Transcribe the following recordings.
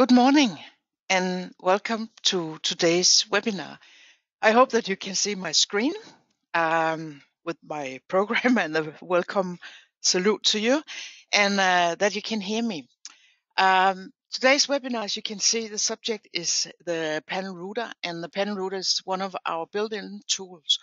Good morning and welcome to today's webinar. I hope that you can see my screen um, with my program and a welcome salute to you and uh, that you can hear me. Um, today's webinar, as you can see, the subject is the panel router and the panel router is one of our built-in tools.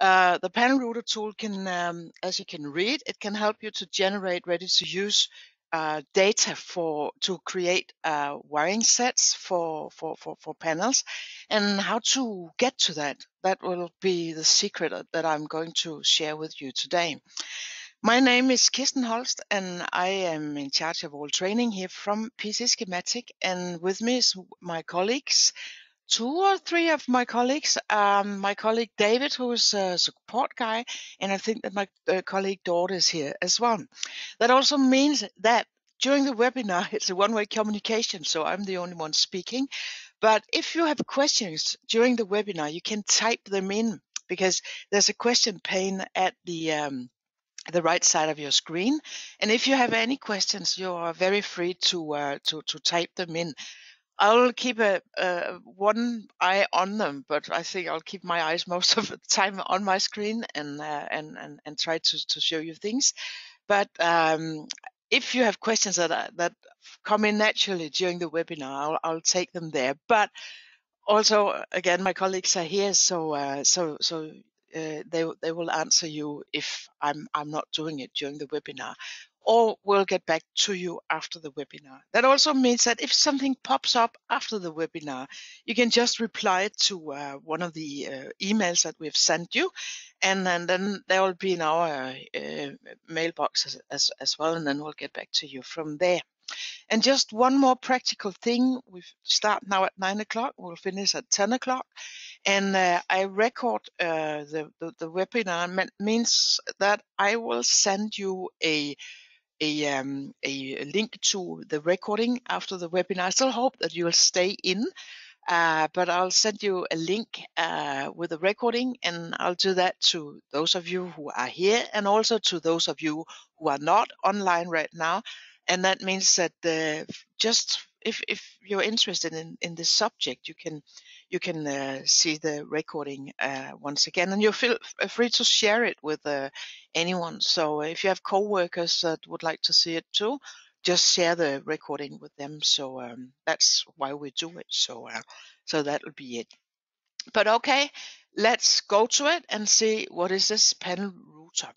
Uh, the panel router tool can, um, as you can read, it can help you to generate ready to use uh, data for to create uh, wiring sets for, for, for, for panels and how to get to that. That will be the secret that I'm going to share with you today. My name is Kirsten Holst and I am in charge of all training here from PC Schematic and with me is my colleagues two or three of my colleagues. Um, my colleague David, who is a support guy, and I think that my uh, colleague Dort is here as well. That also means that during the webinar, it's a one-way communication, so I'm the only one speaking. But if you have questions during the webinar, you can type them in because there's a question pane at the um, the right side of your screen. And if you have any questions, you are very free to uh, to to type them in. I'll keep a, one eye on them, but I think I'll keep my eyes most of the time on my screen and uh, and, and and try to to show you things. But um, if you have questions that that come in naturally during the webinar, I'll, I'll take them there. But also, again, my colleagues are here, so uh, so so uh, they they will answer you if I'm I'm not doing it during the webinar or we'll get back to you after the webinar. That also means that if something pops up after the webinar, you can just reply to uh, one of the uh, emails that we've sent you, and, and then they will be in our uh, mailbox as, as, as well, and then we'll get back to you from there. And just one more practical thing. We start now at nine o'clock. We'll finish at ten o'clock. And uh, I record uh, the, the, the webinar means that I will send you a a, um, a link to the recording after the webinar. I still hope that you'll stay in, uh, but I'll send you a link uh, with the recording, and I'll do that to those of you who are here and also to those of you who are not online right now. And that means that just if if you're interested in in this subject, you can you can uh, see the recording uh, once again, and you feel free to share it with uh, anyone. So if you have coworkers that would like to see it too, just share the recording with them. So um, that's why we do it. So uh, so that will be it. But okay, let's go to it and see what is this panel router.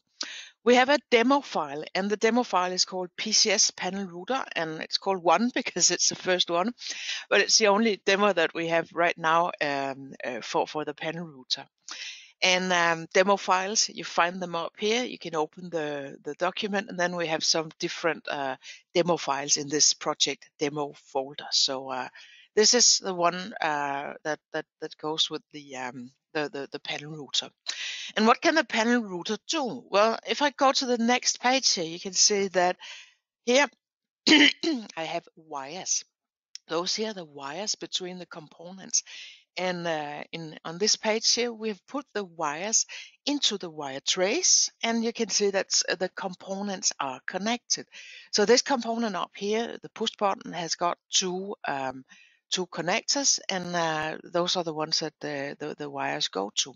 We have a demo file, and the demo file is called PCS Panel Router, and it's called one because it's the first one, but it's the only demo that we have right now um, uh, for for the panel router. And um, demo files, you find them up here. You can open the the document, and then we have some different uh, demo files in this project demo folder. So uh, this is the one uh, that that that goes with the um, the, the the panel router. And what can the panel router do? Well, if I go to the next page here, you can see that here I have wires. Those here are the wires between the components. And uh, in on this page here, we've put the wires into the wire trace, and you can see that uh, the components are connected. So this component up here, the push button, has got two um, two connectors, and uh, those are the ones that the, the, the wires go to.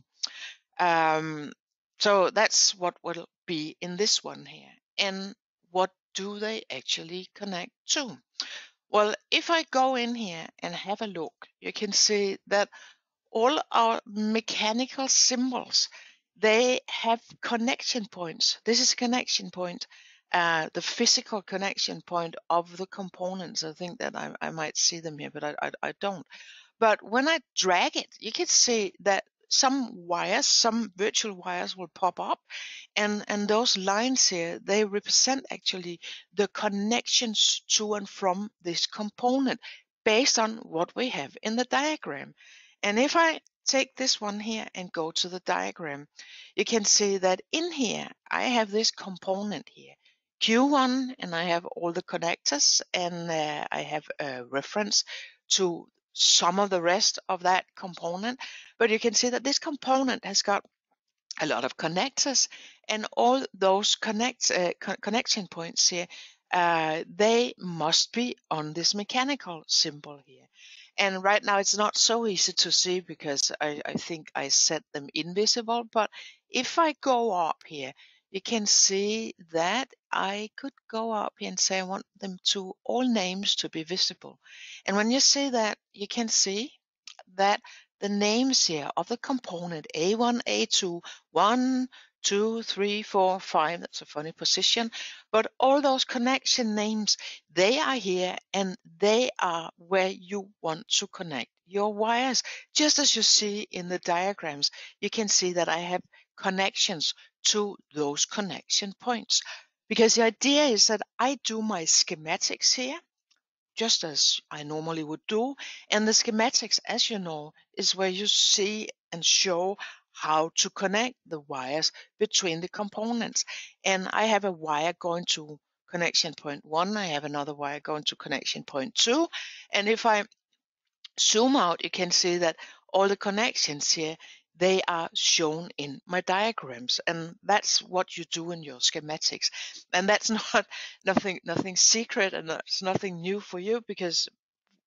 Um, so that's what will be in this one here. And what do they actually connect to? Well, if I go in here and have a look, you can see that all our mechanical symbols, they have connection points. This is a connection point, uh, the physical connection point of the components. I think that I, I might see them here, but I, I, I don't. But when I drag it, you can see that some wires, some virtual wires will pop up and, and those lines here, they represent actually the connections to and from this component based on what we have in the diagram. And if I take this one here and go to the diagram, you can see that in here, I have this component here. Q1 and I have all the connectors and uh, I have a reference to some of the rest of that component. But you can see that this component has got a lot of connectors and all those connect, uh, co connection points here uh, they must be on this mechanical symbol here. And right now it's not so easy to see because I, I think I set them invisible. But if I go up here, you can see that I could go up here and say I want them to all names to be visible. And when you see that, you can see that the names here of the component A1, A2, 1, two, three, four, five. That's a funny position. But all those connection names, they are here and they are where you want to connect your wires. Just as you see in the diagrams, you can see that I have connections to those connection points. Because the idea is that I do my schematics here just as I normally would do. And the schematics, as you know, is where you see and show how to connect the wires between the components. And I have a wire going to connection point one, I have another wire going to connection point two. And if I zoom out, you can see that all the connections here, they are shown in my diagrams. And that's what you do in your schematics. And that's not nothing nothing secret and that's nothing new for you because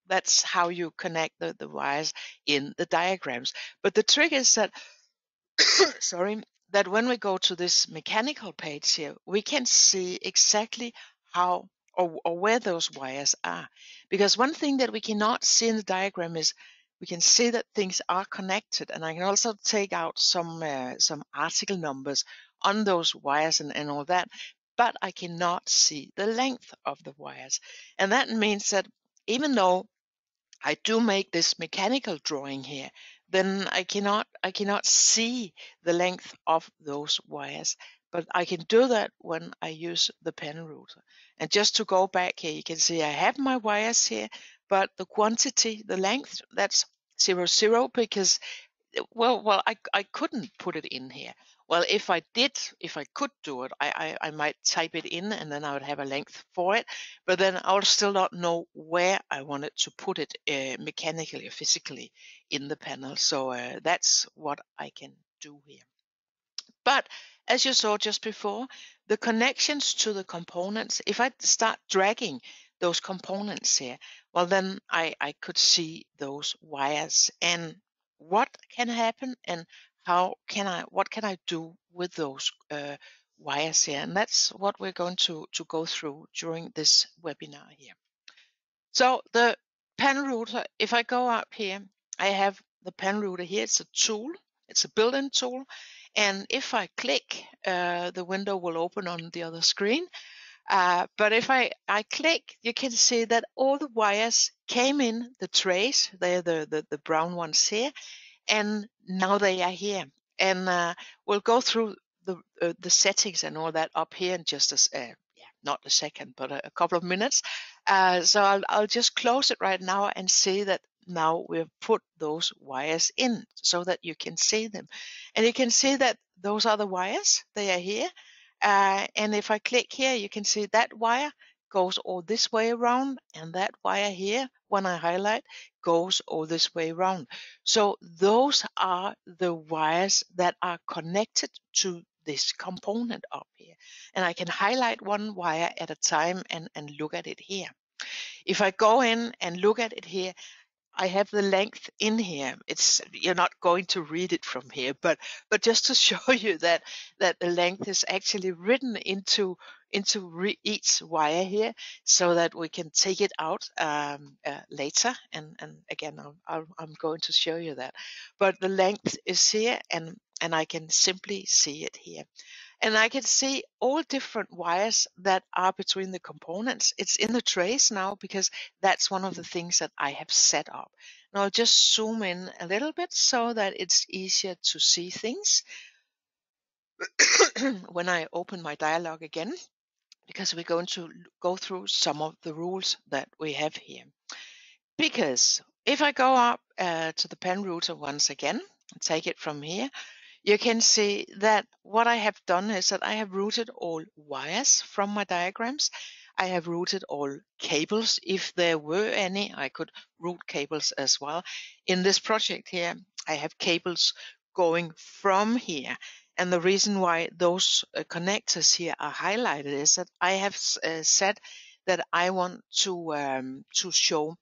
that's how you connect the, the wires in the diagrams. But the trick is that sorry, that when we go to this mechanical page here, we can see exactly how or, or, where those wires are. Because one thing that we cannot see in the diagram is we can see that things are connected. And I can also take out some uh, some article numbers on those wires and, and all that, but I cannot see the length of the wires. And that means that even though I do make this mechanical drawing here, then I cannot I cannot see the length of those wires. But I can do that when I use the panel router. And just to go back here, you can see I have my wires here, but the quantity, the length, that's zero zero because well well I, I couldn't put it in here. Well if i did if i could do it I, I, I might type it in and then i would have a length for it but then i would still not know where i wanted to put it uh, mechanically or physically in the panel. So uh, that's what i can do here. But as you saw just before the connections to the components if i start dragging those components here well then i i could see those wires and what can happen and how can I, what can I do with those uh, wires here? And that's what we're going to, to go through during this webinar here. So the panel router, if I go up here, I have the panel router here. It's a tool. It's a built-in tool. And if I click, uh, the window will open on the other screen. Uh, but if I, I click, you can see that all the wires came in the trays. They're the, the, the brown ones here. And now they are here. And uh, we'll go through the, uh, the settings and all that up here in just a, uh, yeah, not a second, but a, a couple of minutes. Uh, so I'll, I'll just close it right now and see that now we've put those wires in so that you can see them. And you can see that those are the wires. They are here. Uh, and if I click here, you can see that wire goes all this way around and that wire here, when I highlight, goes all this way around. So those are the wires that are connected to this component up here. And I can highlight one wire at a time and, and look at it here. If I go in and look at it here, I have the length in here. It's you're not going to read it from here, but but just to show you that that the length is actually written into into each wire here, so that we can take it out um, uh, later. And and again, i am going to show you that. But the length is here, and and I can simply see it here and I can see all different wires that are between the components. It's in the trace now because that's one of the things that I have set up. Now I'll just zoom in a little bit so that it's easier to see things when I open my dialog again, because we're going to go through some of the rules that we have here. Because if I go up uh, to the panel router once again, take it from here, you can see that what I have done is that I have routed all wires from my diagrams. I have routed all cables. If there were any, I could route cables as well. In this project here, I have cables going from here. And the reason why those uh, connectors here are highlighted is that I have uh, said that I want to um, to show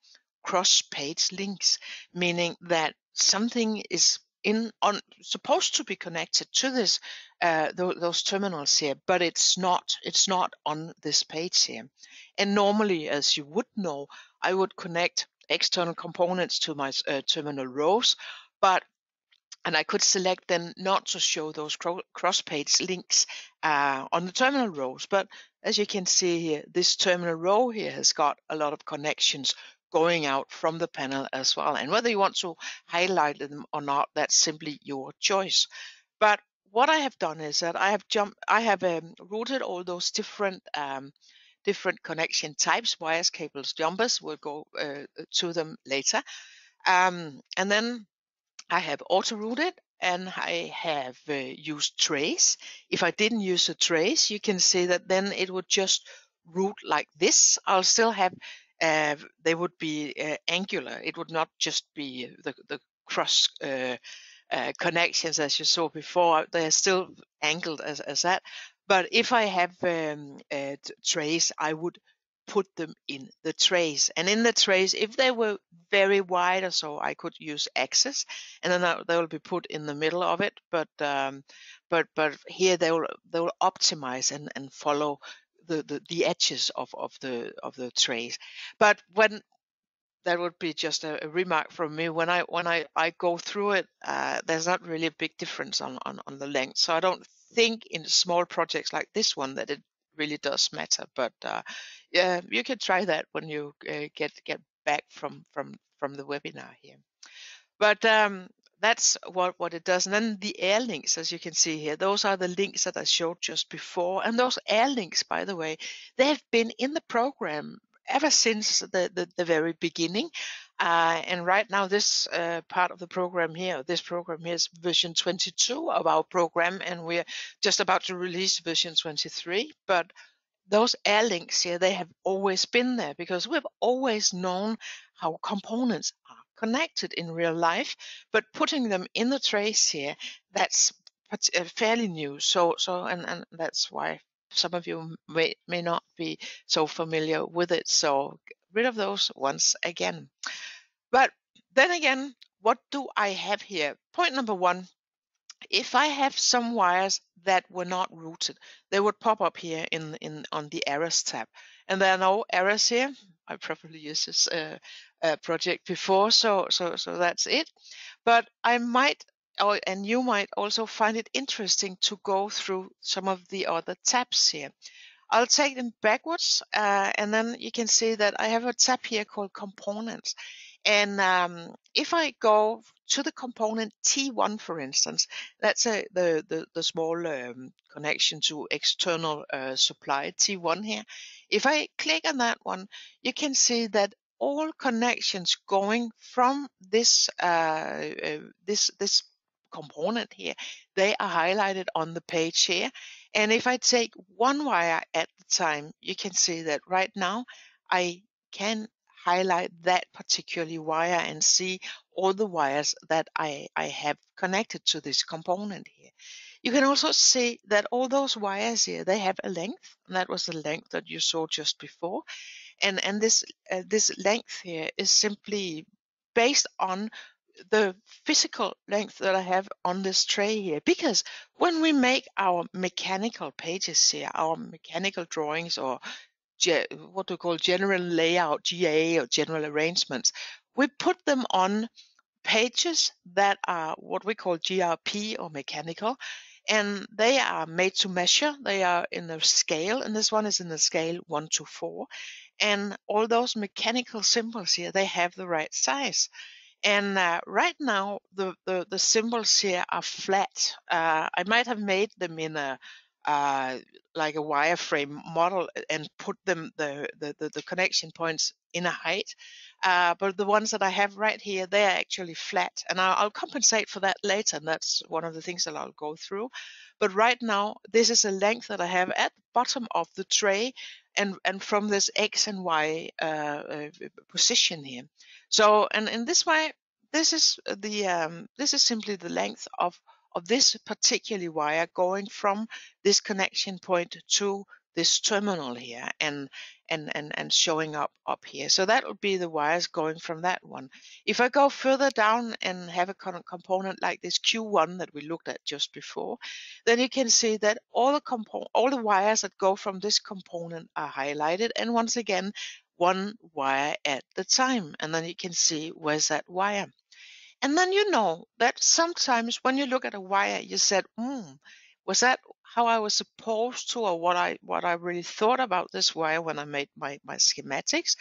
cross-page links, meaning that something is in on supposed to be connected to this uh, th those terminals here, but it's not. It's not on this page here. And normally, as you would know, I would connect external components to my uh, terminal rows, but and I could select then not to show those cross-page links uh, on the terminal rows. But as you can see here, this terminal row here has got a lot of connections going out from the panel as well. And whether you want to highlight them or not, that's simply your choice. But what I have done is that I have jumped, I have um, routed all those different um, different connection types, wires, cables, jumpers. We'll go uh, to them later. Um, and then I have auto routed and I have uh, used trace. If I didn't use a trace, you can see that then it would just route like this. I'll still have, uh, they would be uh, angular. It would not just be the, the cross uh, uh, connections as you saw before. They're still angled as, as that. But if I have um, a trace, I would put them in the trays. And in the trays, if they were very wide or so, I could use axis, and then they will be put in the middle of it. But um, but but here they will they will optimize and and follow the, the the edges of of the of the trays. But when that would be just a, a, remark from me. When I when I, I go through it, uh, there's not really a big difference on, on, on the length. So I don't think in small projects like this one that it really does matter. But uh, yeah, you can try that when you uh, get get back from from from the webinar here. But um, that's what what it does. And then the air links, as you can see here, those are the links that I showed just before. And those air links, by the way, they have been in the program ever since the, the, the very beginning. Uh, and right now, this uh, part of the program here, this program here is version 22 of our program, and we're just about to release version 23. But those air links here, they have always been there because we've always known how components connected in real life, but putting them in the trace here, that's uh, fairly new. So, so, and, and that's why some of you may, may not be so familiar with it. So rid of those once again. But then again, what do I have here? Point number one, if I have some wires that were not routed, they would pop up here in, in on the errors tab. And there are no errors here. I probably use this uh, project before, so so so that's it. But I might oh, and you might also find it interesting to go through some of the other tabs here. I'll take them backwards uh, and then you can see that I have a tab here called components. And um, if I go to the component T1, for instance, that's a, the, the, the small um, connection to external uh, supply T1 here. If I click on that one, you can see that all connections going from this uh, uh, this this component here, they are highlighted on the page here. And if I take one wire at the time, you can see that right now I can highlight that particular wire and see all the wires that I, I have connected to this component here. You can also see that all those wires here, they have a length, and that was the length that you saw just before. And, and this, uh, this length here is simply based on the physical length that I have on this tray here because when we make our mechanical pages here, our mechanical drawings or what we call general layout, GA or general arrangements, we put them on pages that are what we call GRP or mechanical and they are made to measure. They are in the scale and this one is in the scale 1 to 4 and all those mechanical symbols here, they have the right size. And uh, right now, the, the, the, symbols here are flat. Uh, I might have made them in a uh, like a wireframe model and put them the, the, the, connection points in a height. Uh, but the ones that I have right here, they're actually flat. And I'll, I'll compensate for that later. And that's one of the things that I'll go through. But right now, this is a length that I have at the bottom of the tray and, and from this X and Y uh, uh position here. So, and in this way, this is the um, this is simply the length of of this particular wire going from this connection point to this terminal here and and and and showing up up here. So that will be the wires going from that one. If i go further down and have a component like this q1 that we looked at just before then you can see that all the all the wires that go from this component are highlighted and once again one wire at the time. And then you can see where's that wire. And then you know that sometimes when you look at a wire you said mm, was that how I was supposed to or what I what I really thought about this wire when I made my, my schematics?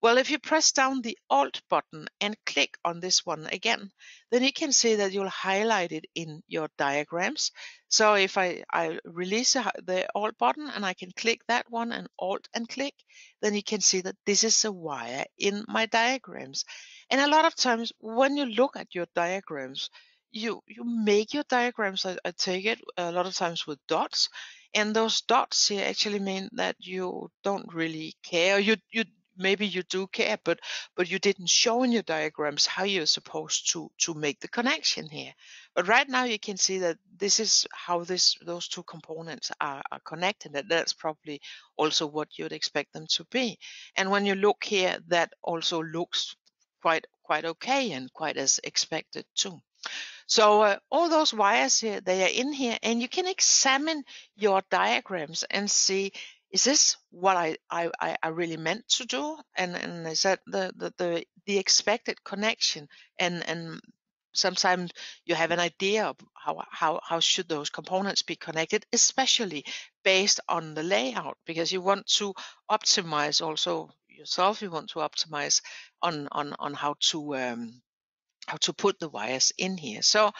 Well, if you press down the Alt button and click on this one again, then you can see that you'll highlight it in your diagrams. So if I, I release the Alt button and I can click that one and Alt and click, then you can see that this is a wire in my diagrams. And a lot of times when you look at your diagrams, you you make your diagrams I, I, take it a lot of times with dots and those dots here actually mean that you don't really care you you maybe you do care but but you didn't show in your diagrams how you're supposed to to make the connection here. But right now you can see that this is how this those two components are, are connected and that's probably also what you'd expect them to be. And when you look here that also looks quite quite okay and quite as expected too so uh, all those wires here, they are in here and you can examine your diagrams and see, is this what I, I, I really meant to do? And, and is that the, the, the, the expected connection? And, and sometimes you have an idea of how, how, how should those components be connected, especially based on the layout, because you want to optimize also yourself, you want to optimize on, on, on how to, um, how to put the wires in here. So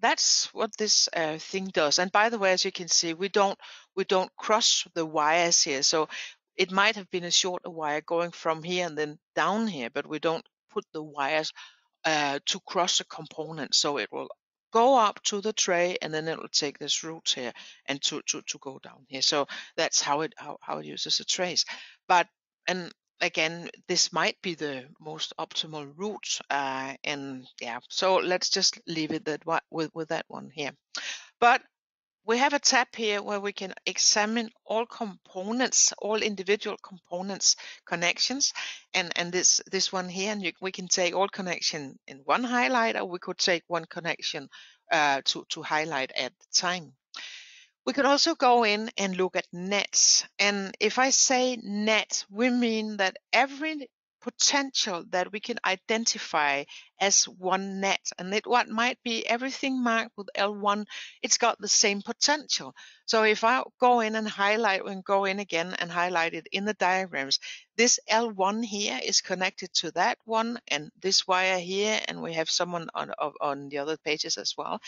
that's what this uh, thing does. And by the way, as you can see, we don't we don't cross the wires here. So it might have been a shorter wire going from here and then down here, but we don't put the wires uh, to cross the component. So it will go up to the tray and then it will take this route here and to, to, to go down here. So that's how it how, how it uses the trays. But and again, this might be the most optimal route. Uh, and yeah, so let's just leave it that with, with that one here. But we have a tab here where we can examine all components, all individual components connections. And, and this, this one here, and you, we can take all connection in one highlight, or we could take one connection uh, to, to highlight at the time. We could also go in and look at nets. And if I say net, we mean that every potential that we can identify as one net and it what might be everything marked with L1 it's got the same potential so if I go in and highlight and go in again and highlight it in the diagrams this L1 here is connected to that one and this wire here and we have someone on on the other pages as well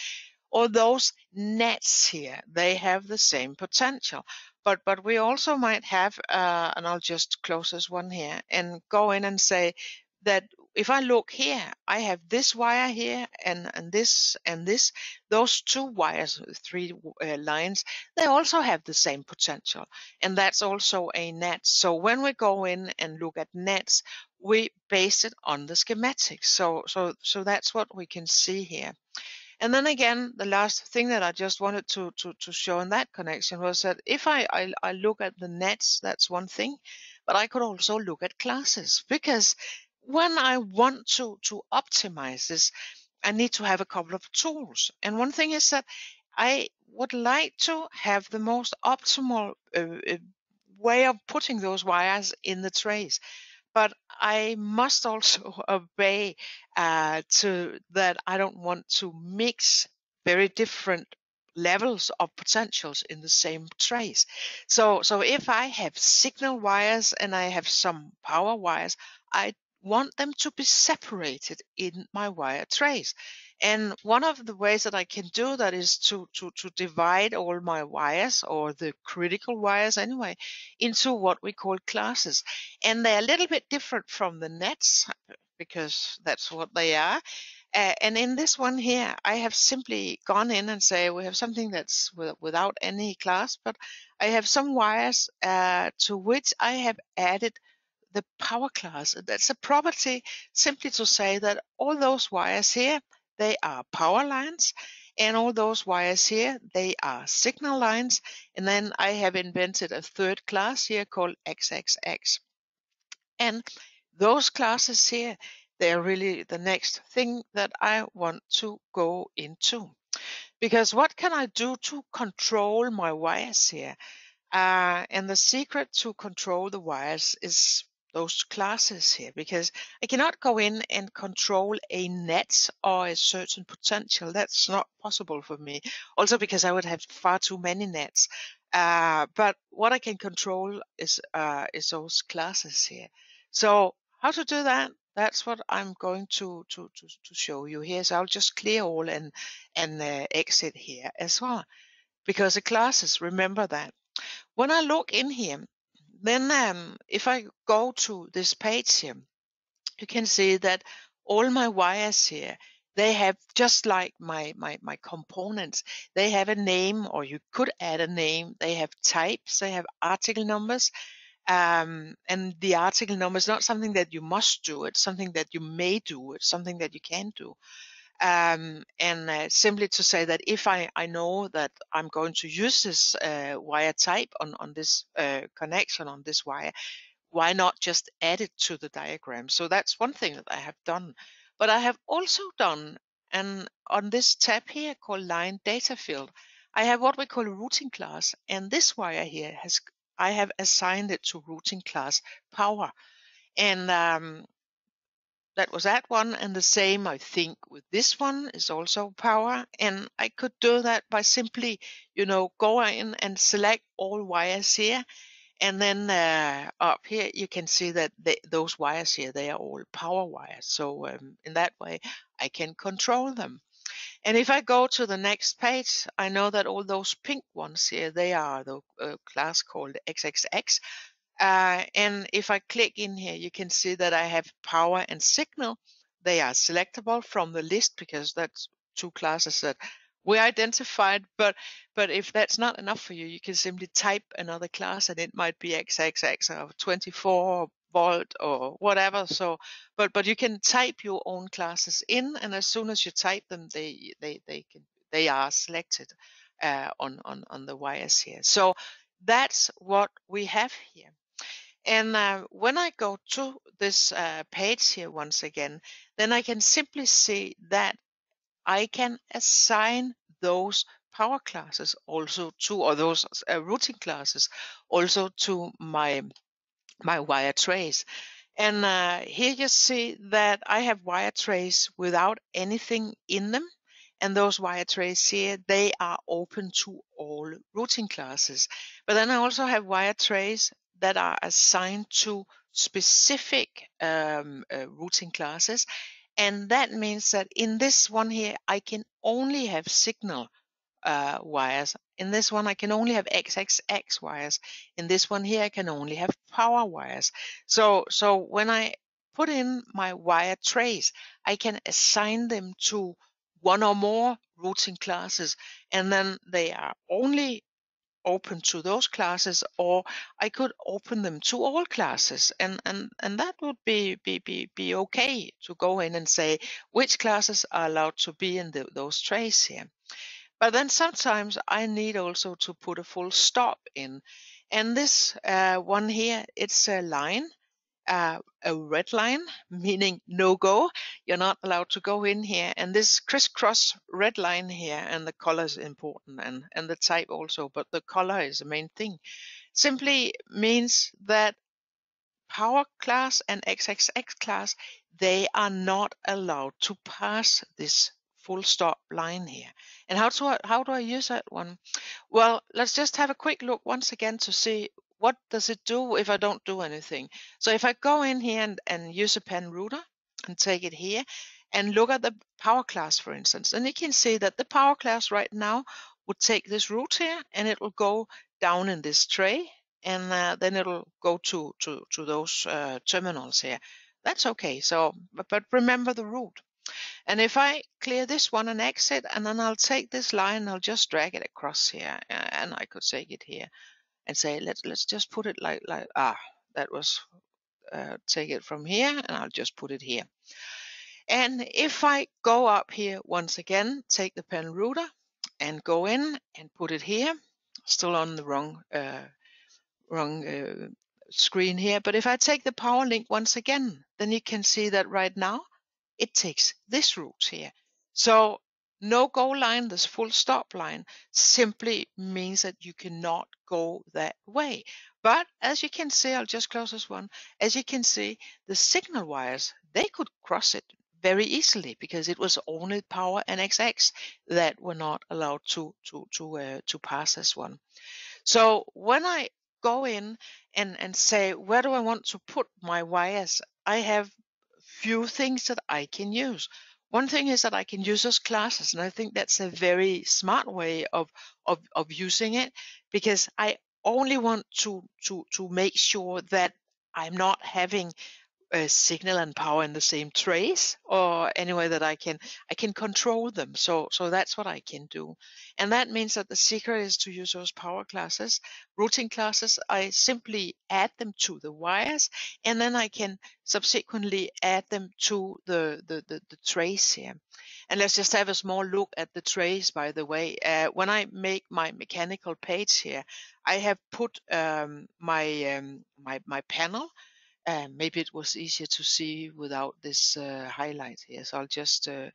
or those nets here, they have the same potential. But, but we also might have, uh, and I'll just close this one here and go in and say that if I look here, I have this wire here and, and this and this. Those two wires, three uh, lines, they also have the same potential. And that's also a net. So when we go in and look at nets, we base it on the schematics. So, so, so that's what we can see here. And then again, the last thing that I just wanted to, to, to show in that connection was that if I, I, I look at the nets, that's one thing, but I could also look at classes because when I want to, to optimize this, I need to have a couple of tools. And one thing is that I would like to have the most optimal uh, uh way of putting those wires in the trays but I must also obey uh, to that I don't want to mix very different levels of potentials in the same trace. So, so if I have signal wires and I have some power wires, I want them to be separated in my wire trace. And one of the ways that I can do that is to, to, to divide all my wires or the critical wires anyway into what we call classes. And they're a little bit different from the nets because that's what they are. Uh, and in this one here, I have simply gone in and say we have something that's without any class, but I have some wires uh, to which I have added the power class. That's a property simply to say that all those wires here they are power lines And all those wires here, they are signal lines. And then I have invented a third class here called XXX. And those classes here, they're really the next thing that I want to go into. Because what can I do to control my wires here? Uh, and the secret to control the wires is those classes here because I cannot go in and control a net or a certain potential. That's not possible for me. Also because I would have far too many nets. Uh, but what I can control is uh, is those classes here. So how to do that? That's what I'm going to to to, to show you here. So I'll just clear all and and uh, exit here as well because the classes. Remember that when I look in here, then um, if I go to this page here, you can see that all my wires here, they have just like my, my, my components, they have a name or you could add a name. They have types, they have article numbers. Um, and the article number is not something that you must do. It's something that you may do. It's something that you can do. Um, and uh, simply to say that if I, I know that I'm going to use this uh, wire type on, on this uh, connection on this wire, why not just add it to the diagram? So that's one thing that I have done. But I have also done, and on this tab here called line data field, I have what we call a routing class. And this wire here has, I have assigned it to routing class power. And um, that was that one and the same I think with this one is also power and I could do that by simply you know go in and select all wires here and then uh, up here you can see that they, those wires here they are all power wires so um, in that way I can control them. And if I go to the next page I know that all those pink ones here they are the uh, class called XXX uh, and if I click in here, you can see that I have power and signal. They are selectable from the list because that's two classes that we identified. But but if that's not enough for you, you can simply type another class and it might be XXX or 24 volt or whatever. So but but you can type your own classes in and as soon as you type them, they they they can they are selected uh, on on on the wires here. So that's what we have here. And uh, when I go to this uh, page here once again, then I can simply see that I can assign those power classes also to, or those uh, routing classes also to my my wire trays. And uh, here you see that I have wire trays without anything in them. And those wire trays here, they are open to all routing classes. But then I also have wire trays that are assigned to specific um, uh, routing classes. And that means that in this one here, I can only have signal uh, wires. In this one, I can only have XXX wires. In this one here, I can only have power wires. So, so when I put in my wire trays, I can assign them to one or more routing classes, and then they are only open to those classes or I could open them to all classes and and and that would be be be, be okay to go in and say which classes are allowed to be in the, those trays here. But then sometimes I need also to put a full stop in and this uh, one here it's a line uh, a red line, meaning no go. You're not allowed to go in here. And this crisscross red line here, and the color is important, and, and the type also, but the color is the main thing, simply means that power class and XXX class, they are not allowed to pass this full stop line here. And how I, how do I use that one? Well, let's just have a quick look once again to see what does it do if I don't do anything? So if I go in here and, and use a panel router and take it here and look at the power class, for instance, and you can see that the power class right now would take this route here and it will go down in this tray and uh, then it'll go to, to, to those uh, terminals here. That's okay. So, but, but remember the route. And if I clear this one and exit, and then I'll take this line, I'll just drag it across here, and I could take it here and say let's let's just put it like like ah that was uh, take it from here and I'll just put it here And if I go up here once again, take the panel router and go in and put it here, still on the wrong uh, wrong uh, screen here. But if I take the power link once again, then you can see that right now it takes this route here. So no go line, this full stop line simply means that you cannot go that way. But as you can see, I'll just close this one. As you can see, the signal wires, they could cross it very easily because it was only power and XX that were not allowed to to to uh, to pass this one. So when I go in and and say where do I want to put my wires, I have few things that I can use. One thing is that I can use those classes, and I think that's a very smart way of of of using it because I only want to to to make sure that I'm not having uh, signal and power in the same trace or anyway that I can I can control them. So so that's what I can do, and that means that the secret is to use those power classes, routing classes. I simply add them to the wires, and then I can subsequently add them to the the the, the trace here. And let's just have a small look at the trace. By the way, uh, when I make my mechanical page here, I have put um, my um, my my panel maybe it was easier to see without this uh, highlight here. So I'll just uh,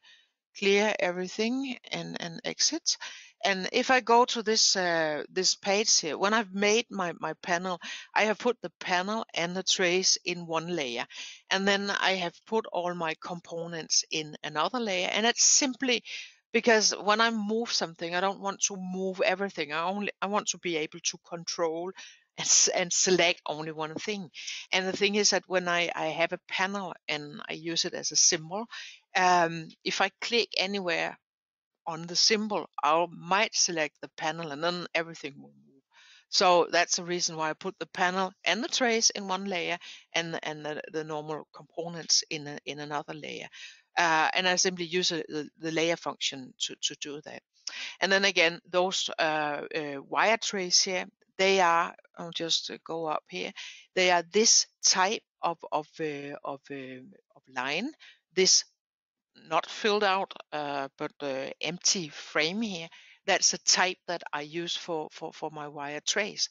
clear everything and, and exit. And if I go to this uh, this page here, when I've made my, my panel, I have put the panel and the trace in one layer. And then I have put all my components in another layer. And it's simply because when I move something, I don't want to move everything. I only I want to be able to control and, and select only one thing. And the thing is that when I, I have a panel and I use it as a symbol, um, if I click anywhere on the symbol, I might select the panel and then everything will move. So that's the reason why I put the panel and the trace in one layer and and the, the normal components in a, in another layer. Uh, and I simply use a, the, the layer function to, to do that. And then again, those uh, uh, wire trays here, they are, I'll just uh, go up here, they are this type of, of, uh, of, uh, of line, this not filled out, uh, but uh, empty frame here. That's a type that I use for, for, for my wire trays.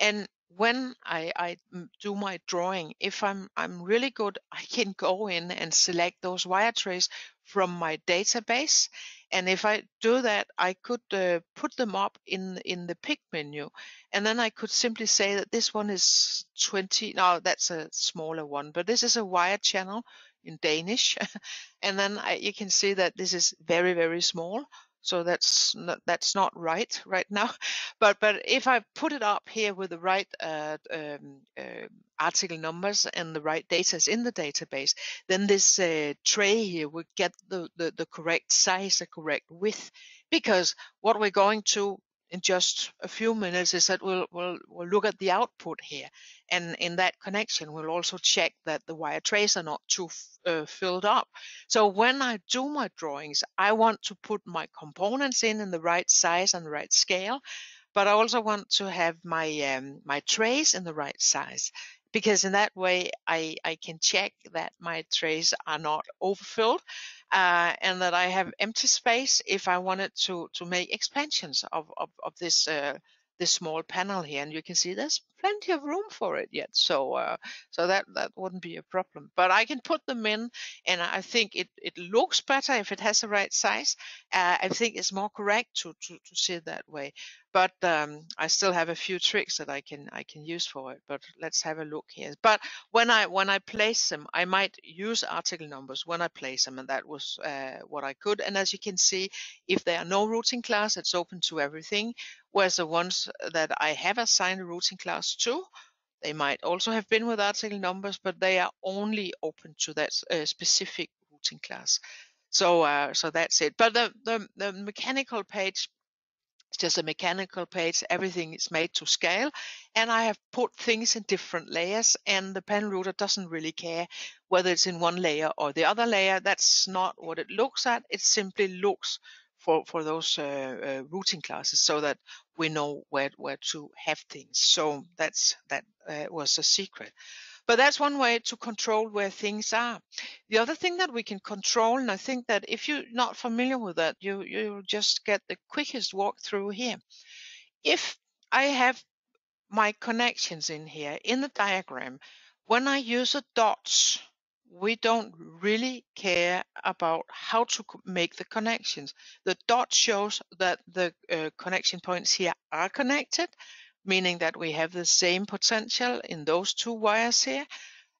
And when I, I do my drawing, if I'm I'm really good, I can go in and select those wire trays from my database. And if I do that, I could uh, put them up in in the pick menu, and then I could simply say that this one is 20. Now that's a smaller one, but this is a wire channel in Danish, and then I, you can see that this is very very small so that's not, that's not right right now. But but if i put it up here with the right uh, um, uh, article numbers and the right data is in the database then this uh, tray here would get the, the the correct size the correct width because what we're going to in just a few minutes is that we'll, we'll, we'll look at the output here. And in that connection, we'll also check that the wire trays are not too uh, filled up. So when I do my drawings, I want to put my components in in the right size and the right scale, but I also want to have my, um, my trays in the right size because in that way I, I can check that my trays are not overfilled uh, and that I have empty space if I wanted to to make expansions of of, of this uh, this small panel here and you can see there's plenty of room for it yet. So uh, so that that wouldn't be a problem. But I can put them in and I think it it looks better if it has the right size. Uh, I think it's more correct to, to to see it that way. But um, I still have a few tricks that I can I can use for it but let's have a look here. But when I when I place them I might use article numbers when I place them and that was uh, what I could. And as you can see if there are no routing class it's open to everything whereas the ones that I have assigned a routing class to, they might also have been with article numbers, but they are only open to that uh, specific routing class. So, uh, so that's it. But the, the, the mechanical page it's just a mechanical page. Everything is made to scale. And I have put things in different layers and the panel router doesn't really care whether it's in one layer or the other layer. That's not what it looks at. It simply looks for for those uh, uh, routing classes so that we know where where to have things. So that's that uh, was a secret. But that's one way to control where things are. The other thing that we can control, and I think that if you're not familiar with that, you you just get the quickest walkthrough here. If I have my connections in here in the diagram, when I use a dots, we don't really care about how to make the connections. The dot shows that the uh, connection points here are connected, meaning that we have the same potential in those two wires here.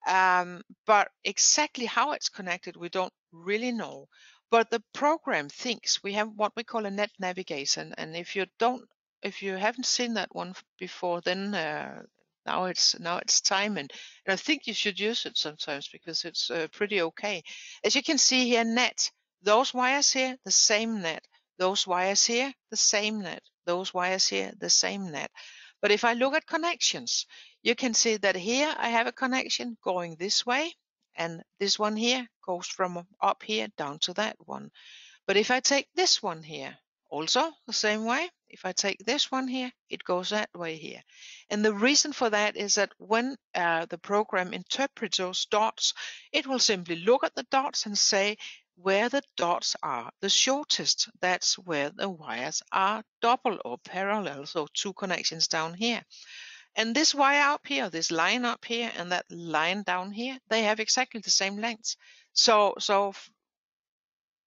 Um, but exactly how it's connected, we don't really know. But the program thinks we have what we call a net navigation. And if you don't, if you haven't seen that one before, then uh, now it's now it's time and, and I think you should use it sometimes because it's uh, pretty okay. As you can see here, net those wires here, the same net. Those wires here, the same net. Those wires here, the same net. But if I look at connections, you can see that here I have a connection going this way, and this one here goes from up here down to that one. But if I take this one here, also the same way, if I take this one here, it goes that way here. And the reason for that is that when uh, the program interprets those dots, it will simply look at the dots and say, where the dots are the shortest, that's where the wires are double or parallel, so two connections down here. And this wire up here, this line up here, and that line down here, they have exactly the same length. So, so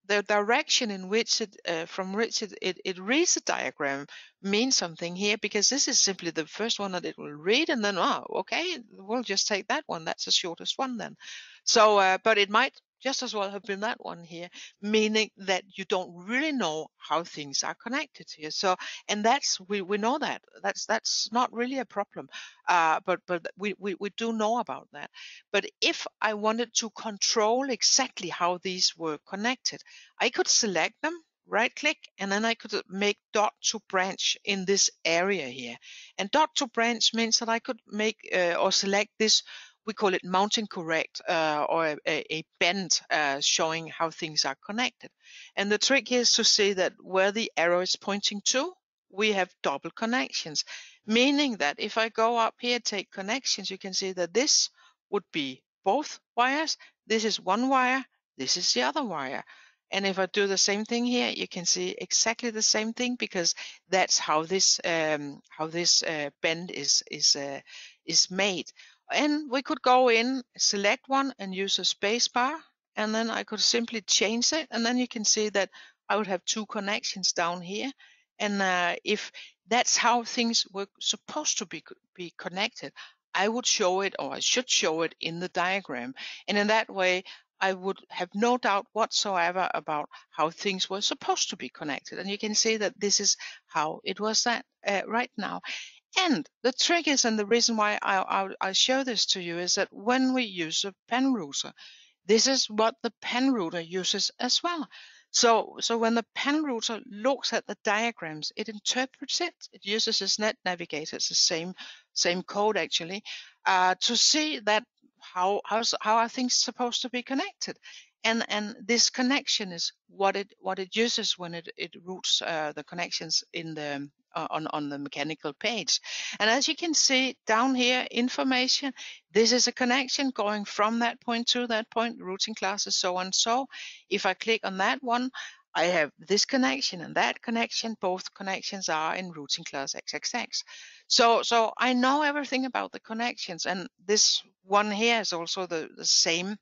the direction in which it, uh, from which it, it, it, reads the diagram means something here because this is simply the first one that it will read and then, oh, okay, we'll just take that one. That's the shortest one then. So, uh, but it might just as well have been that one here, meaning that you don't really know how things are connected here. So, and that's we, we know that that's that's not really a problem, uh, but but we, we we do know about that. But if I wanted to control exactly how these were connected, I could select them right click and then I could make dot to branch in this area here and dot to branch means that I could make uh, or select this we call it mounting correct uh, or a, a bend uh, showing how things are connected. And the trick is to see that where the arrow is pointing to, we have double connections, meaning that if I go up here, take connections, you can see that this would be both wires. This is one wire, this is the other wire. And if I do the same thing here, you can see exactly the same thing because that's how this um, how this uh, bend is is uh, is made. And we could go in, select one and use a space bar. And then I could simply change it. And then you can see that I would have two connections down here. And uh, if that's how things were supposed to be, be connected, I would show it or I should show it in the diagram. And in that way, I would have no doubt whatsoever about how things were supposed to be connected. And you can see that this is how it was that uh, right now. And the trick is, and the reason why I, I, I show this to you is that when we use a panel router, this is what the panel router uses as well. So, so when the panel router looks at the diagrams, it interprets it. It uses its net navigator. It's the same same code actually uh, to see that how how's, how are things supposed to be connected and and this connection is what it what it uses when it it routes uh, the connections in the uh, on on the mechanical page and as you can see down here information this is a connection going from that point to that point routing classes so on so if i click on that one I have this connection and that connection. Both connections are in routing class XXX. So, so I know everything about the connections. And this one here is also the, the same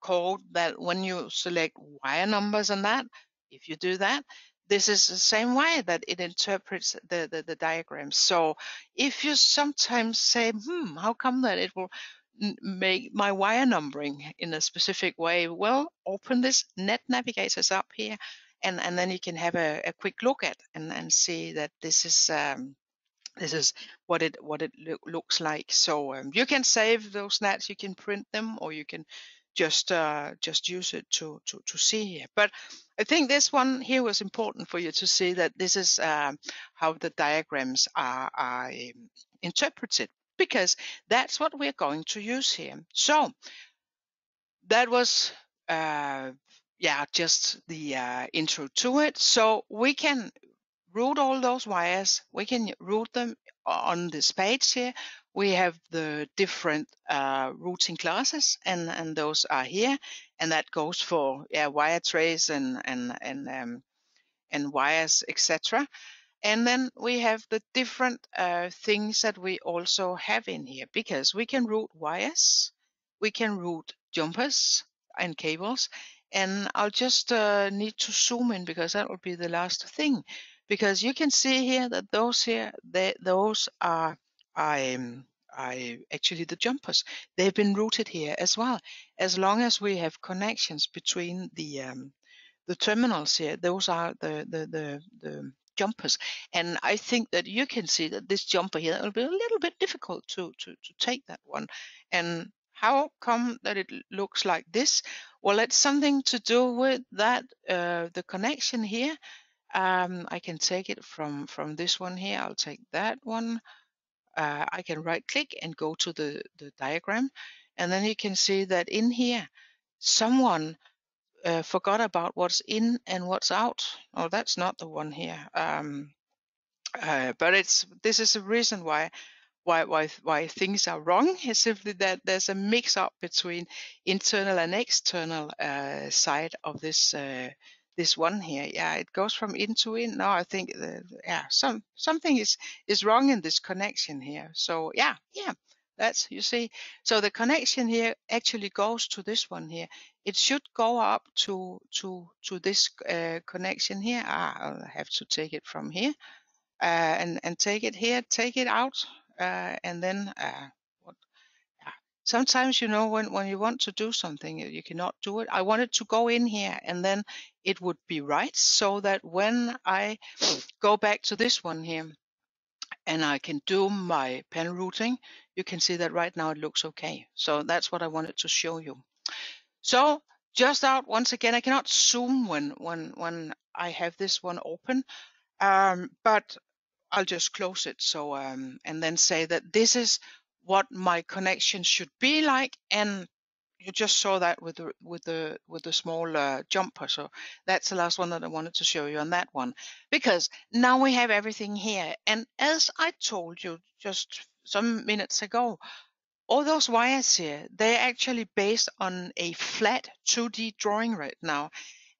code that when you select wire numbers and that, if you do that, this is the same way that it interprets the, the, the diagram. So if you sometimes say, hmm, how come that it will make my wire numbering in a specific way? Well, open this net navigators up here and, and then you can have a, a quick look at and, and see that this is um, this is what it what it lo looks like. So um, you can save those nets, you can print them, or you can just uh, just use it to, to to see here. But I think this one here was important for you to see that this is um, how the diagrams are, are um, interpreted because that's what we're going to use here. So that was uh, yeah just the uh, intro to it. So we can route all those wires. We can route them on this page here we have the different uh, routing classes, and and those are here, and that goes for yeah wire trays and and and um, and wires, etc. And then we have the different uh, things that we also have in here because we can route wires, we can route jumpers and cables. And I'll just uh, need to zoom in because that will be the last thing. Because you can see here that those here, they, those are, um, I actually the jumpers. They've been routed here as well. As long as we have connections between the um, the terminals here, those are the the the, the jumpers. And I think that you can see that this jumper here will be a little bit difficult to, to, to take that one. And how come that it looks like this? Well, it's something to do with that, uh, the connection here. Um, I can take it from, from this one here. I'll take that one. Uh, I can right click and go to the, the diagram. And then you can see that in here, someone uh, forgot about what's in and what's out. Oh, that's not the one here. Um, uh, but it's this is the reason why why why why things are wrong is simply that there's a mix up between internal and external uh, side of this uh, this one here. Yeah, it goes from in to in. No, I think the, yeah some something is is wrong in this connection here. So yeah yeah that's, you see, so the connection here actually goes to this one here. It should go up to to to this uh, connection here. Ah, I'll have to take it from here uh, and and take it here, take it out, uh, and then uh? Sometimes you know when when you want to do something, you cannot do it. I wanted to go in here, and then it would be right, so that when I go back to this one here, and I can do my pen routing, you can see that right now it looks okay. So that's what I wanted to show you. So just out once again, I cannot zoom when when when I have this one open, um, but I'll just close it. So um, and then say that this is what my connection should be like, and you just saw that with the with the with the small uh, jumper so that's the last one that i wanted to show you on that one. Because now we have everything here and as i told you just some minutes ago all those wires here they're actually based on a flat 2d drawing right now.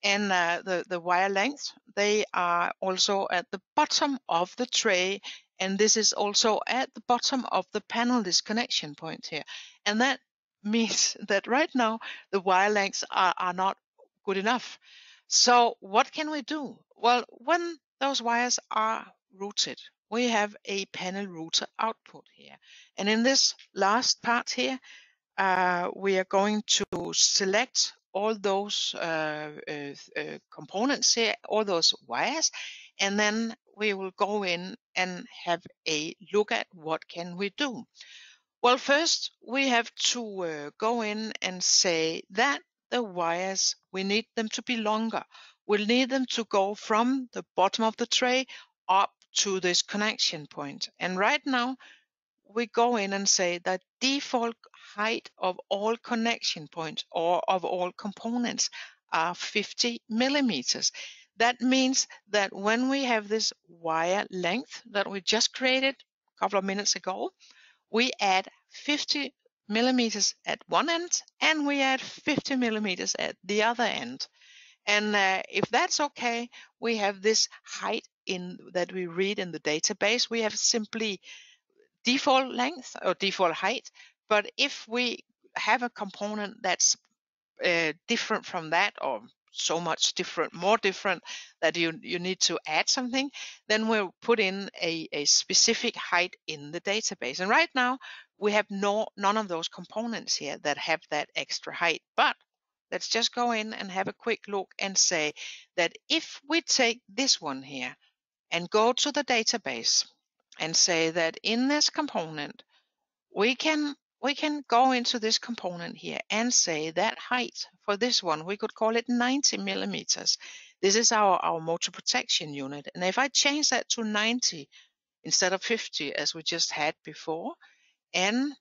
And uh, the the wire lengths they are also at the bottom of the tray and this is also at the bottom of the panel this connection point here and that means that right now the wire lengths are, are not good enough. So what can we do? Well, when those wires are routed, we have a panel router output here. And in this last part here, uh, we are going to select all those uh, uh, uh components here, all those wires, and then we will go in and have a look at what can we do. Well, first we have to uh, go in and say that the wires, we need them to be longer. We'll need them to go from the bottom of the tray up to this connection point. And right now we go in and say that default height of all connection points or of all components are 50 millimeters. That means that when we have this wire length that we just created a couple of minutes ago, we add 50 millimeters at one end and we add 50 millimeters at the other end. And uh, if that's okay, we have this height in that we read in the database. We have simply default length or default height. But if we have a component that's uh, different from that or so much different, more different that you, you need to add something, then we'll put in a, a specific height in the database. And right now we have no none of those components here that have that extra height. But let's just go in and have a quick look and say that if we take this one here and go to the database and say that in this component, we can we can go into this component here and say that height for this one, we could call it 90 millimeters. This is our, our motor protection unit. And if I change that to 90 instead of 50 as we just had before, and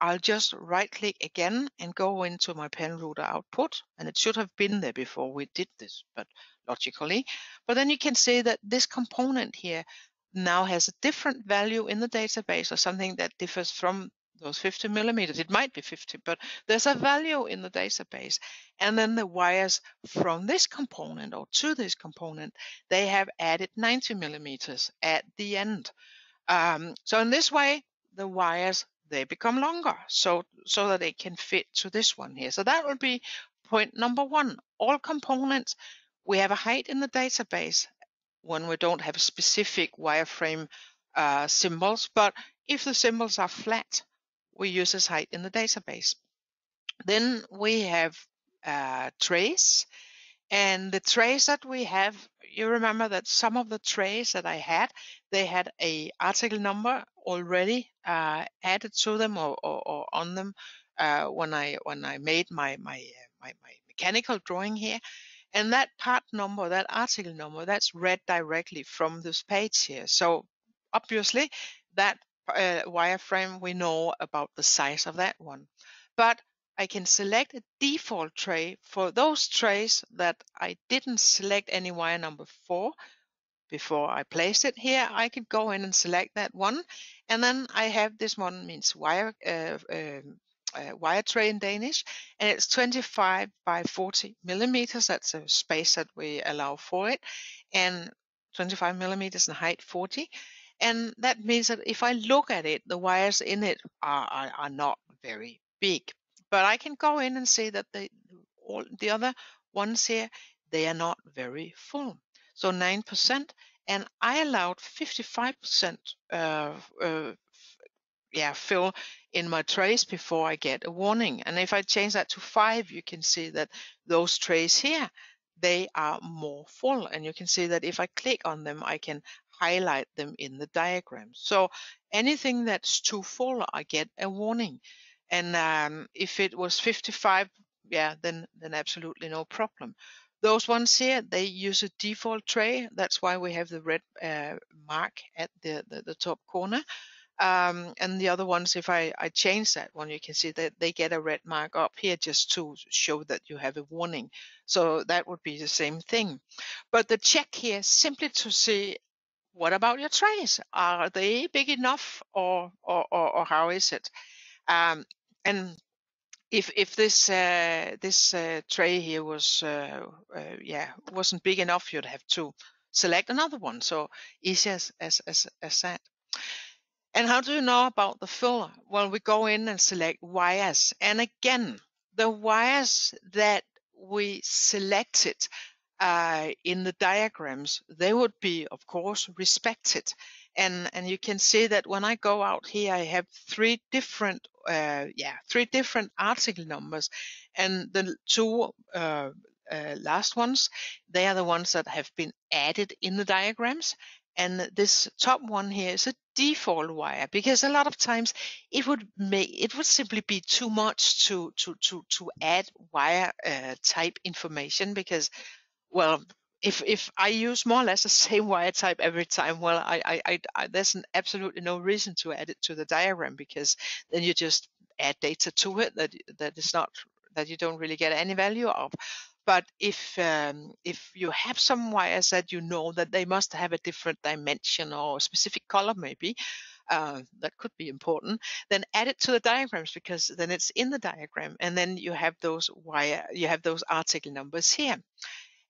I'll just right click again and go into my panel router output. And it should have been there before we did this, but logically. But then you can see that this component here, now has a different value in the database or something that differs from those 50 millimeters. It might be 50, but there's a value in the database. And then the wires from this component or to this component, they have added 90 millimeters at the end. Um, so in this way, the wires they become longer, so so that they can fit to this one here. So that would be point number one. All components we have a height in the database when we don't have specific wireframe uh, symbols, but if the symbols are flat, we use this height in the database. Then we have uh, trays, and the trays that we have, you remember that some of the trays that I had, they had a article number already uh, added to them or, or, or on them uh, when I when I made my my, my my mechanical drawing here. And that part number, that article number, that's read directly from this page here. So obviously that uh, wireframe, we know about the size of that one. But I can select a default tray for those trays that I didn't select any wire number for before I placed it here. I could go in and select that one. And then I have this one means wire uh, um, uh, wire tray in Danish, and it's 25 by 40 millimeters. That's a space that we allow for it, and 25 millimeters in height, 40. And that means that if I look at it, the wires in it are, are, are not very big. But I can go in and see that the all the other ones here, they are not very full. So 9%, and I allowed 55% uh, uh, yeah, fill in my trays before I get a warning. And if I change that to five, you can see that those trays here, they are more full. And you can see that if I click on them, I can highlight them in the diagram. So anything that's too full, I get a warning. And um, if it was 55, yeah, then, then absolutely no problem. Those ones here, they use a default tray. That's why we have the red uh, mark at the, the, the top corner. Um, and the other ones, if I, I change that one, you can see that they get a red mark up here just to show that you have a warning. So that would be the same thing. But the check here simply to see what about your trays? Are they big enough or, or, or, or how is it? Um, and if if this uh, this uh, tray here was uh, uh yeah wasn't big enough, you'd have to select another one. So easy as as as, as that. And how do you know about the filler? Well, we go in and select wires. And again, the wires that we selected uh, in the diagrams, they would be, of course, respected. And, and you can see that when I go out here, I have three different, uh, yeah, three different article numbers. And the two uh, uh last ones, they are the ones that have been added in the diagrams. And this top one here is a default wire because a lot of times it would make it would simply be too much to to to to add wire uh, type information because well if if I use more or less the same wire type every time, well, I, I, I, I, there's an absolutely no reason to add it to the diagram because then you just add data to it that that is not that you don't really get any value of. But if um, if you have some wires that you know that they must have a different dimension or a specific color maybe, uh, that could be important, then add it to the diagrams because then it's in the diagram and then you have those wire, you have those article numbers here.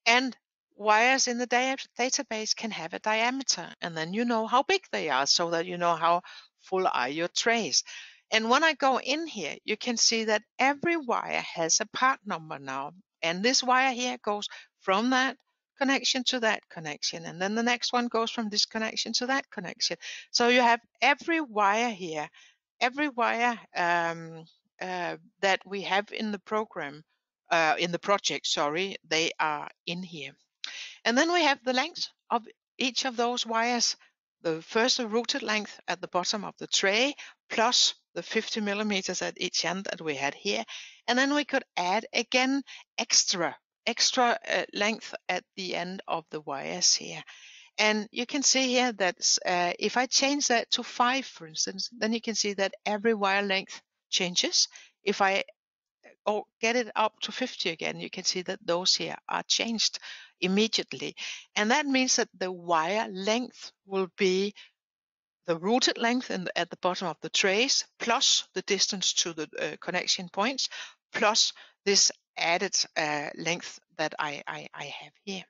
And wires in the database can have a diameter and then you know how big they are so that you know how full are your trays. And when I go in here, you can see that every wire has a part number now. And this wire here goes from that connection to that connection. And then the next one goes from this connection to that connection. So you have every wire here, every wire um, uh, that we have in the program, uh, in the project, sorry, they are in here. And then we have the length of each of those wires. The first routed length at the bottom of the tray plus the 50 millimeters at each end that we had here. And then we could add again extra, extra uh, length at the end of the wires here. And you can see here that uh, if I change that to five, for instance, then you can see that every wire length changes. If I or get it up to 50 again, you can see that those here are changed immediately. And that means that the wire length will be the routed length the, at the bottom of the trace plus the distance to the uh, connection points plus this added uh, length that I, I, I, have here.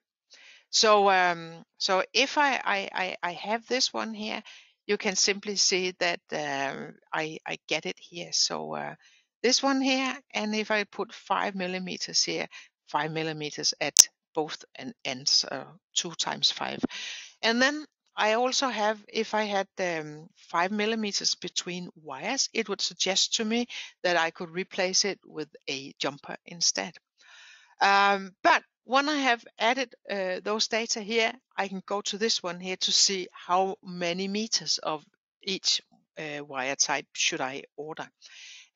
So um, so if I, I, I have this one here, you can simply see that um, I, I get it here. So uh, this one here, and if I put five millimeters here, five millimeters at both ends, uh, two times five. And then I also have, if I had um, five millimeters between wires, it would suggest to me that I could replace it with a jumper instead. Um, but when I have added uh, those data here, I can go to this one here to see how many meters of each uh, wire type should I order.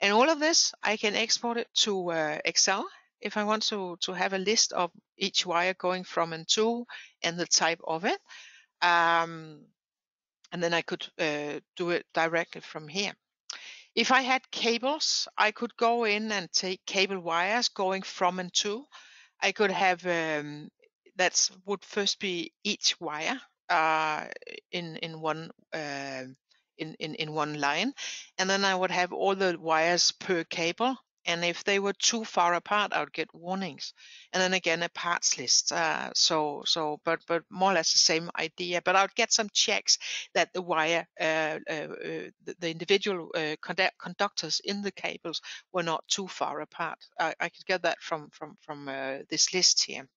And all of this, I can export it to uh, Excel if I want to, to have a list of each wire going from and to and the type of it. Um, and then I could uh, do it directly from here. If I had cables, I could go in and take cable wires going from and to. I could have um, that would first be each wire uh, in in one uh, in, in in one line, and then I would have all the wires per cable and if they were too far apart, I would get warnings. And then again, a parts list. Uh, so, so, but, but more or less the same idea. But I would get some checks that the wire, uh, uh, uh the, individual uh, conductors in the cables were not too far apart. I, I could get that from from from uh, this list here.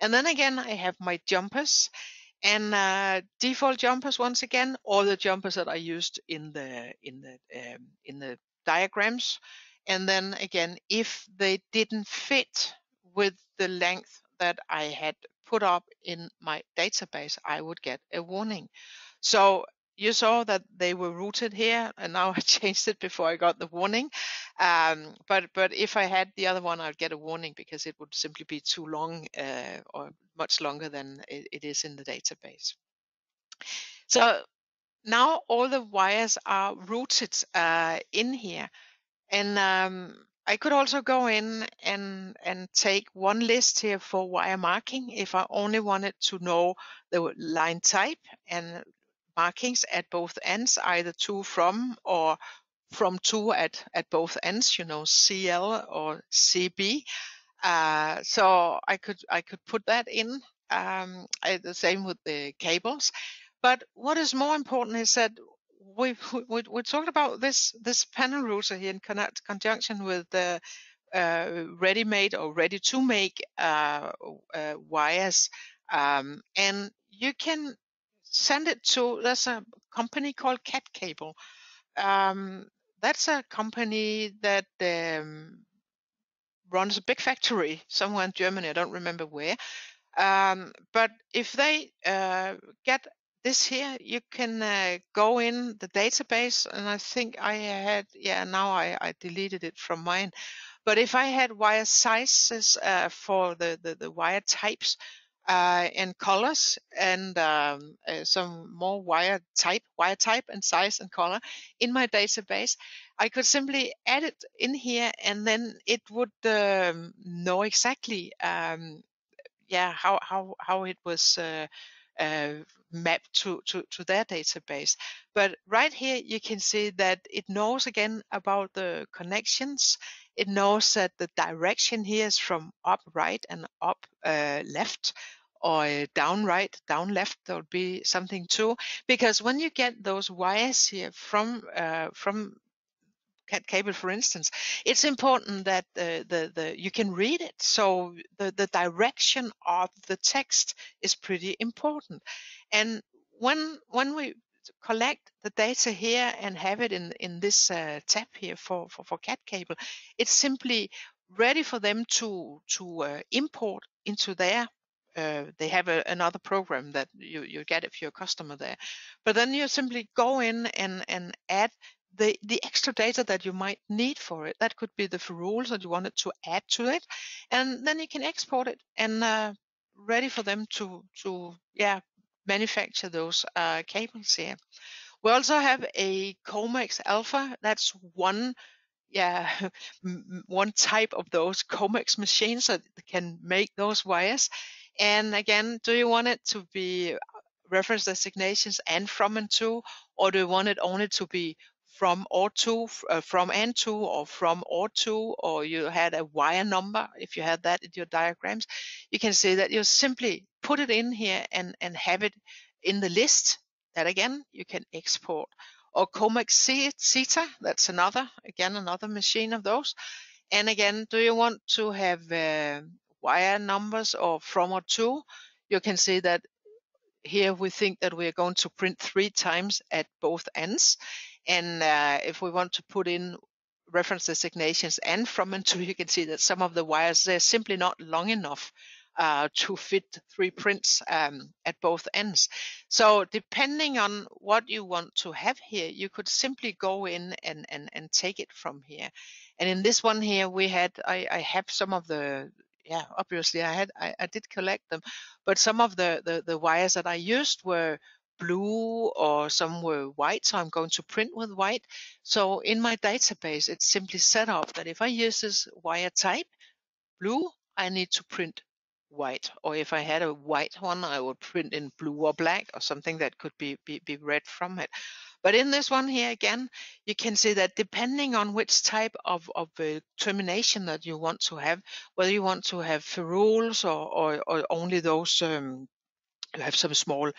And then again, I have my jumpers and uh, default jumpers once again, or the jumpers that I used in the in the um, in the diagrams. And then again, if they didn't fit with the length that I had put up in my database, I would get a warning. So you saw that they were routed here and now I changed it before I got the warning. Um, but but if I had the other one, I'd get a warning because it would simply be too long uh, or much longer than it, it is in the database. So now all the wires are routed uh, in here. And um, I could also go in and and take one list here for wire marking if I only wanted to know the line type and markings at both ends, either to from or from two at at both ends, you know, CL or CB. Uh, so I could I could put that in. Um, I, the same with the cables. But what is more important is that we we we talked about this this panel router here in connect, conjunction with the uh, ready-made or ready-to-make uh, uh, wires, um, and you can send it to. There's a company called Cat Cable. Um, that's a company that um, runs a big factory somewhere in Germany. I don't remember where. Um, but if they uh, get this here, you can uh, go in the database, and I think I had, yeah, now I, I deleted it from mine. But if I had wire sizes uh, for the, the, the, wire types uh, and colors and um, uh, some more wire type, wire type and size and color in my database, I could simply add it in here and then it would um, know exactly um, yeah how how how it was uh, uh, mapped to, to, to their database. But right here, you can see that it knows again about the connections. It knows that the direction here is from up right and up uh, left or down right, down left, there will be something too. Because when you get those wires here from uh, from cat cable, for instance, it's important that the, the, the you can read it. So the, the direction of the text is pretty important. And when when we collect the data here and have it in in this uh, tab here for, for for cat cable, it's simply ready for them to to uh, import into their uh, they have a, another program that you, you get if you're a customer there. But then you simply go in and, and add the, the extra data that you might need for it. That could be the rules that you wanted to add to it. And then you can export it and uh, ready for them to, to yeah, manufacture those uh, cables here. We also have a Komax Alpha. That's one yeah one type of those Comex machines that can make those wires. And again, do you want it to be reference designations and from and to, or do you want it only to be from or to, uh, from and to, or from or to, or you had a wire number, if you had that in your diagrams, you can see that you simply put it in here and, and have it in the list. That again, you can export. Or Komax Zeta, that's another, again, another machine of those. And again, do you want to have uh, wire numbers or from or to? You can see that here we think that we're going to print three times at both ends. And uh, if we want to put in reference designations and from and to, you can see that some of the wires, they're simply not long enough uh, to fit three prints um, at both ends. So depending on what you want to have here, you could simply go in and, and, and take it from here. And in this one here, we had, I, I have some of the, yeah, obviously I had, I, I did collect them, but some of the, the, the wires that I used were blue or some were white. So I'm going to print with white. So in my database, it's simply set up that if I use this wire type, blue, I need to print white. Or if I had a white one, I would print in blue or black or something that could be, be, be read from it. But in this one here again, you can see that depending on which type of, of uh, termination that you want to have, whether you want to have ferrules or, or, or only those, um, you have some small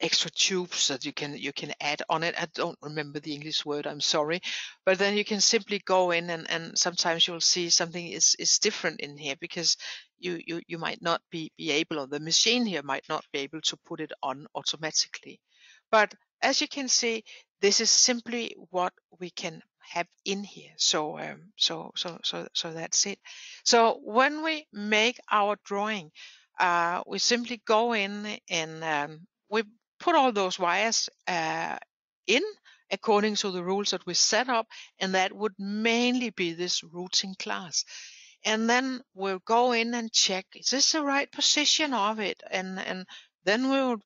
extra tubes that you can you can add on it. I don't remember the English word. I'm sorry, but then you can simply go in and and sometimes you'll see something is is different in here because you you you might not be be able or the machine here might not be able to put it on automatically. But as you can see, this is simply what we can have in here. So um, so so so so that's it. So when we make our drawing, uh, we simply go in and um, we put all those wires uh, in according to the rules that we set up, and that would mainly be this routing class. And then we'll go in and check, is this the right position of it? And, and then we'll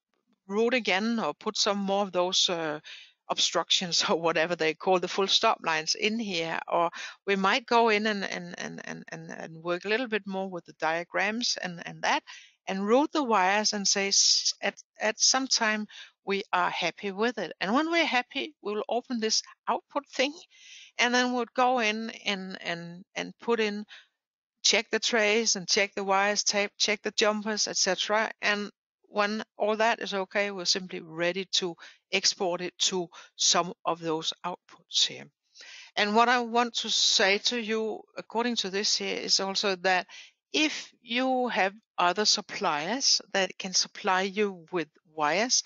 route again or put some more of those uh, obstructions or whatever they call the full stop lines in here. Or we might go in and, and, and, and, and work a little bit more with the diagrams and, and that and route the wires and say at, at some time we are happy with it. And when we're happy, we'll open this output thing and then we'll go in and, and, and put in, check the trays and check the wires, tape, check the jumpers, etc. And when all that is okay, we're simply ready to export it to some of those outputs here. And what I want to say to you, according to this here, is also that if you have other suppliers that can supply you with wires,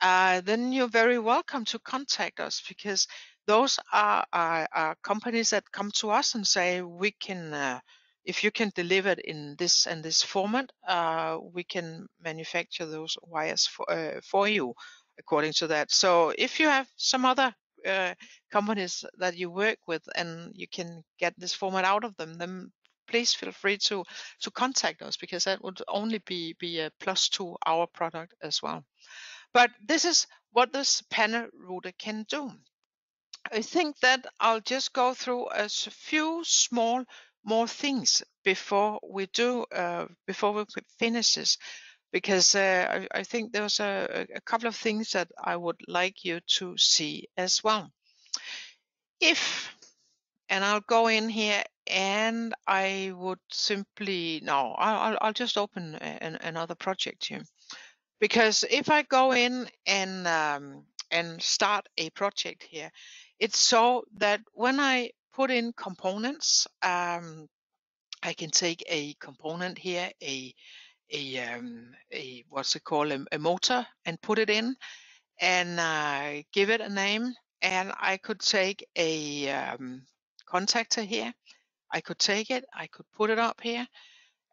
uh, then you're very welcome to contact us because those are, are, are, companies that come to us and say we can uh, if you can deliver it in this and this format uh, we can manufacture those wires for, uh, for you according to that so if you have some other uh, companies that you work with and you can get this format out of them then please feel free to to contact us because that would only be be a plus to our product as well. But this is what this panel router can do. I think that I'll just go through a few small more things before we do uh, before we finish this because uh, I, I, think there's a, a couple of things that I would like you to see as well. If and I'll go in here and I would simply no I'll, I'll just open an, another project here because if I go in and um, and start a project here it's so that when I put in components um, I can take a component here a a, um, a what's it called a, a motor and put it in and uh, give it a name and I could take a um, contactor here. I could take it, I could put it up here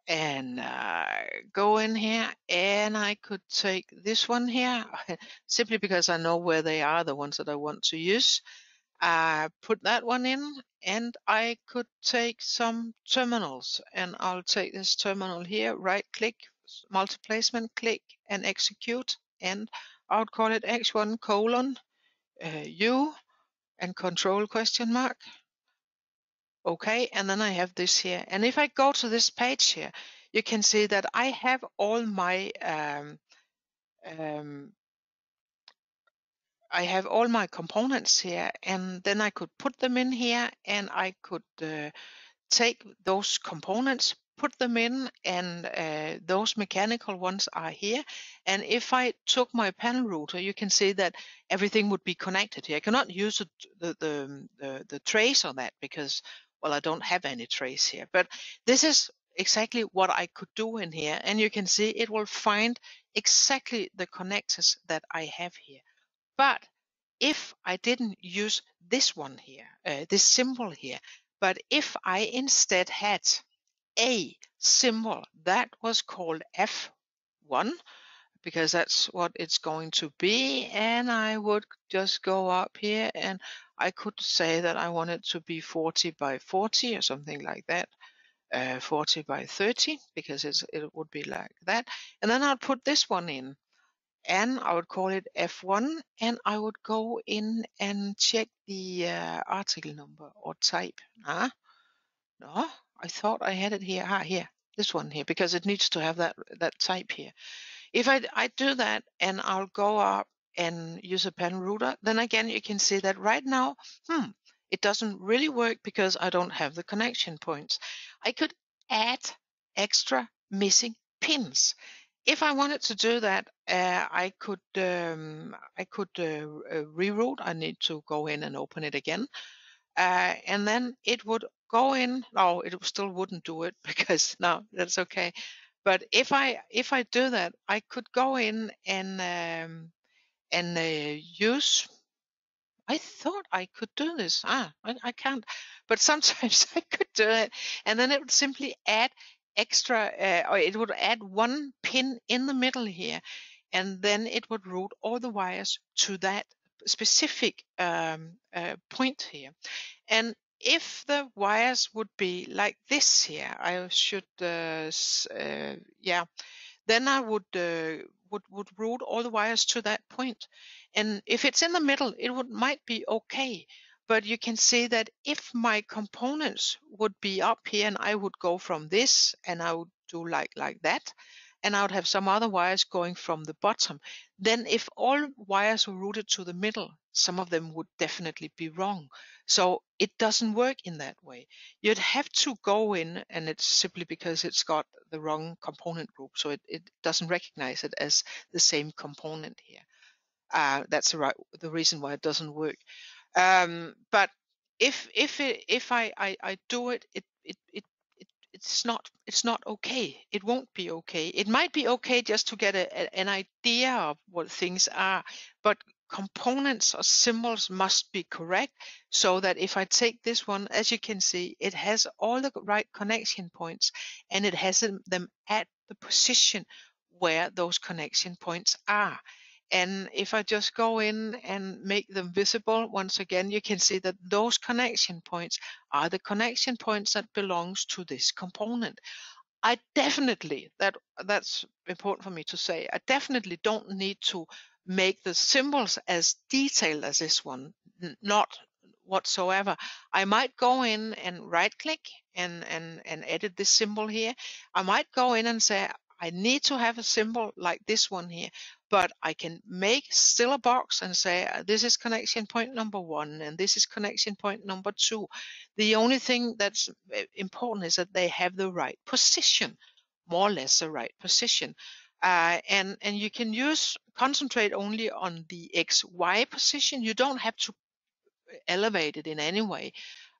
and uh, go in here and I could take this one here simply because I know where they are, the ones that I want to use. Put that one in and I could take some terminals and I'll take this terminal here, right click, multi-placement, click and execute and I'll call it X1 colon uh, U and control question mark. Okay and then I have this here. And if I go to this page here you can see that I have all my um, um, I have all my components here and then I could put them in here and I could uh, take those components put them in and uh, those mechanical ones are here. And if I took my panel router you can see that everything would be connected here. I cannot use the, the, the, the trace on that because well I don't have any trace here. But this is exactly what I could do in here and you can see it will find exactly the connectors that I have here but if I didn't use this one here uh, this symbol here but if I instead had a symbol that was called F1 because that's what it's going to be and I would just go up here and I could say that I want it to be 40 by 40 or something like that uh, 40 by 30 because it would be like that. And then I'll put this one in and I would call it F1 and I would go in and check the uh, article number or type. Ah, no, I thought I had it here. Ah, here, this one here, because it needs to have that that type here. If I, I do that and I'll go up and use a panel router, then again you can see that right now, hmm, it doesn't really work because I don't have the connection points. I could add extra missing pins. If I wanted to do that, uh, I could um, I could uh, uh, reroute. I need to go in and open it again, uh, and then it would go in. No, it still wouldn't do it because no, that's okay. But if I if I do that, I could go in and um, and uh, use. I thought I could do this. Ah, I, I can't. But sometimes I could do it, and then it would simply add extra, uh, or it would add one pin in the middle here, and then it would route all the wires to that specific um, uh, point here. And if the wires would be like this here, I should, uh, uh, yeah, then I would uh, would would route all the wires to that point. And if it's in the middle, it would might be okay. But you can see that if my components would be up here and I would go from this and I would do like like that, and I would have some other wires going from the bottom, then if all wires were routed to the middle, some of them would definitely be wrong. So it doesn't work in that way. You'd have to go in, and it's simply because it's got the wrong component group, so it, it doesn't recognize it as the same component here. Uh, that's the, right, the reason why it doesn't work. Um, but if if it, if I, I, I do it, it it it it's not it's not okay. It won't be okay. It might be okay just to get a, a, an idea of what things are but components or symbols must be correct so that if I take this one as you can see it has all the right connection points and it has them at the position where those connection points are and if I just go in and make them visible, once again, you can see that those connection points are the connection points that belongs to this component. I definitely, that that's important for me to say, I definitely don't need to make the symbols as detailed as this one, not whatsoever. I might go in and right click and, and, and edit this symbol here. I might go in and say, I need to have a symbol like this one here but I can make still a box and say uh, this is connection point number one and this is connection point number two. The only thing that's uh, important is that they have the right position, more or less the right position. Uh, and and you can use concentrate only on the x y position. You don't have to uh, elevate it in any way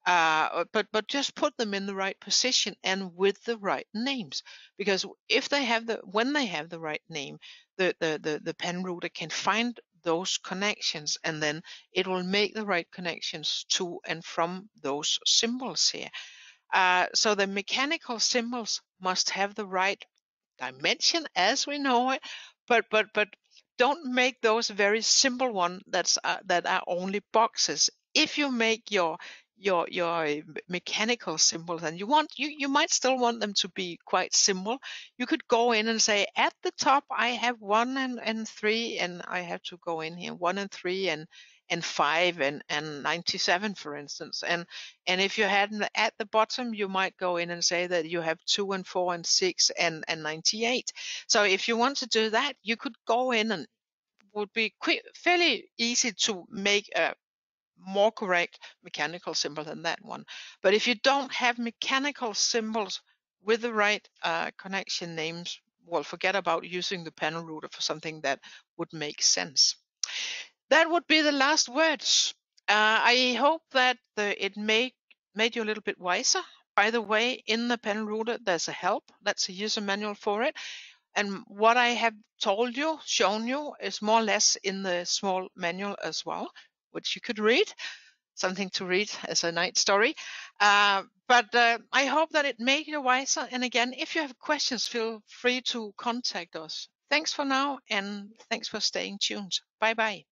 uh, but but just put them in the right position and with the right names. Because if they have the when they have the right name the the the, the panel router can find those connections and then it will make the right connections to and from those symbols here. Uh, so the mechanical symbols must have the right dimension as we know it but but but don't make those very simple ones that's uh, that are only boxes. If you make your your your eh, mechanical symbols and you want you you might still want them to be quite simple you could go in and say at the top i have one and, and three and i have to go in here one and three and and 5 and, and 97, for instance. And, and if you had at the bottom, you might go in and say that you have 2 and 4 and 6 and, and 98. So if you want to do that, you could go in and would be quick, fairly easy to make a more correct mechanical symbol than that one. But if you don't have mechanical symbols with the right uh, connection names, well, forget about using the panel router for something that would make sense. That would be the last words. Uh, I hope that the, it made made you a little bit wiser. By the way, in the panel router, there's a help. That's a user manual for it. And what I have told you, shown you, is more or less in the small manual as well, which you could read. Something to read as a night story. Uh, but uh, I hope that it made you wiser. And again, if you have questions, feel free to contact us. Thanks for now, and thanks for staying tuned. Bye bye.